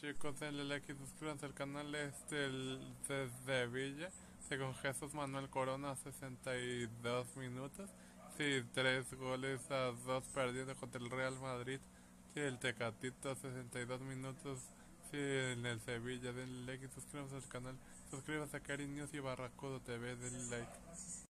chicos, denle like y suscríbanse al canal este el, desde Según Jesús Manuel Corona, 62 minutos. Sí, tres goles a dos perdiendo contra el Real Madrid. Sí, el Tecatito, 62 minutos. Sí, en el Sevilla. Denle like y suscríbanse al canal. Suscríbanse a Cari News y Barracudo TV. Denle like.